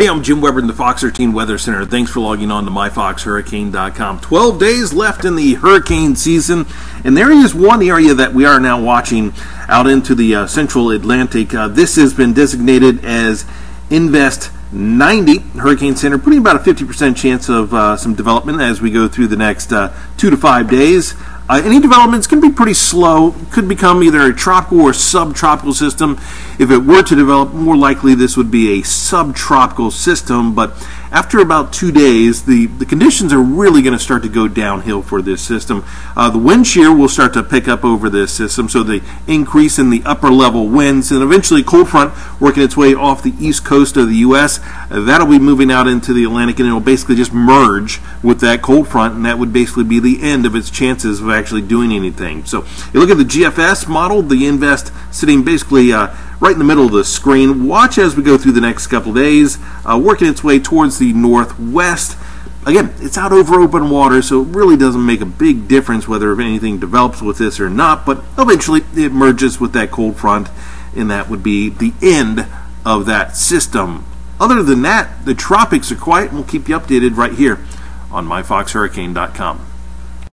Hey, I'm Jim Weber in the Fox 13 Weather Center. Thanks for logging on to myfoxhurricane.com. 12 days left in the hurricane season, and there is one area that we are now watching out into the uh, central Atlantic. Uh, this has been designated as Invest 90 Hurricane Center, putting about a 50% chance of uh, some development as we go through the next uh, two to five days. Uh, any developments can be pretty slow, could become either a tropical or subtropical system. If it were to develop, more likely this would be a subtropical system, but after about two days, the, the conditions are really going to start to go downhill for this system. Uh, the wind shear will start to pick up over this system, so the increase in the upper level winds, and eventually cold front working its way off the east coast of the U.S. Uh, that'll be moving out into the Atlantic, and it'll basically just merge with that cold front, and that would basically be the end of its chances of actually doing anything. So you look at the GFS model, the Invest sitting basically uh, right in the middle of the screen. Watch as we go through the next couple days, uh, working its way towards the northwest. Again, it's out over open water, so it really doesn't make a big difference whether anything develops with this or not, but eventually it merges with that cold front, and that would be the end of that system. Other than that, the tropics are quiet, and we'll keep you updated right here on myfoxhurricane.com.